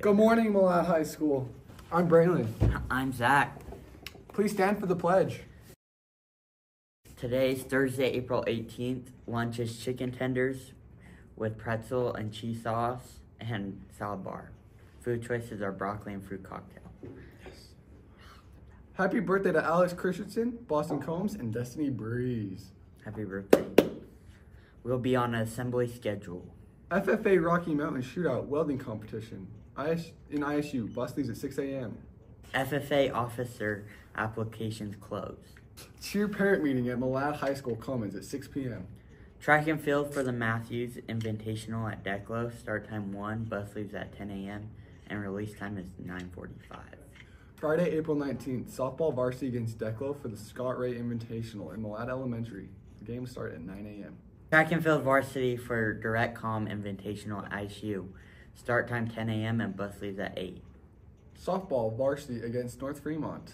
Good morning, Malad High School. I'm Braylon. I'm Zach. Please stand for the pledge. Today's Thursday, April 18th. Lunch is chicken tenders with pretzel and cheese sauce and salad bar. Food choices are broccoli and fruit cocktail. Yes. Happy birthday to Alex Christensen, Boston Combs, and Destiny Breeze. Happy birthday. We'll be on an assembly schedule. FFA Rocky Mountain Shootout Welding Competition IS- in ISU. Bus leaves at 6 a.m. FFA officer applications closed. Cheer parent meeting at Malad High School Commons at 6 p.m. Track and field for the Matthews Invitational at Declo. Start time 1, bus leaves at 10 a.m. and release time is 9:45. Friday, April 19th, softball varsity against Declo for the Scott Ray Invitational in Malad Elementary. The games start at 9 a.m. Track and field varsity for Direct Com Invitational at ISU. Start time 10 a.m. and bus leaves at 8. Softball varsity against North Fremont.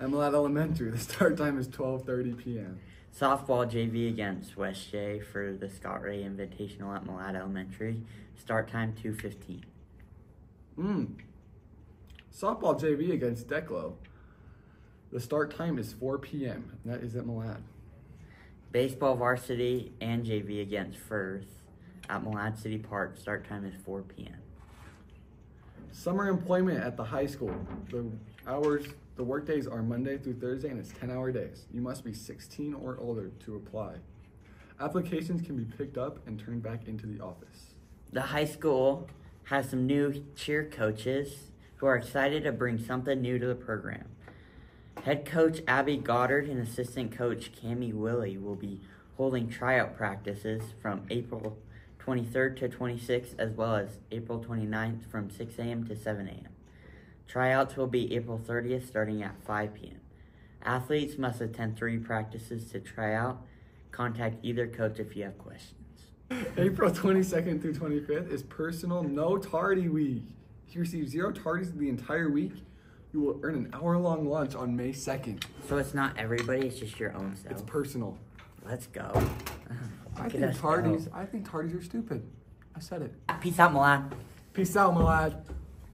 At Elementary, the start time is 12:30 p.m. Softball JV against West J for the Scott Ray Invitational at Malad Elementary. Start time 2:15. Mm. Softball JV against Declo. The start time is 4 p.m. that is at Malad. Baseball varsity and JV against Firth at Malad City Park. Start time is 4 p.m. Summer employment at the high school. The hours, the work days are Monday through Thursday and it's 10 hour days. You must be 16 or older to apply. Applications can be picked up and turned back into the office. The high school has some new cheer coaches who are excited to bring something new to the program. Head coach Abby Goddard and assistant coach Cami Willie will be holding tryout practices from April 23rd to 26th as well as April 29th from 6 a.m. to 7 a.m. Tryouts will be April 30th starting at 5 p.m. Athletes must attend three practices to try out. Contact either coach if you have questions. April 22nd through 25th is personal no tardy week. If you receive zero tardies the entire week, you will earn an hour long lunch on May 2nd. So it's not everybody, it's just your own It's personal. Let's go. I think tardies. I think tardies are stupid. I said it. Peace out, Milan. Peace out, Malad.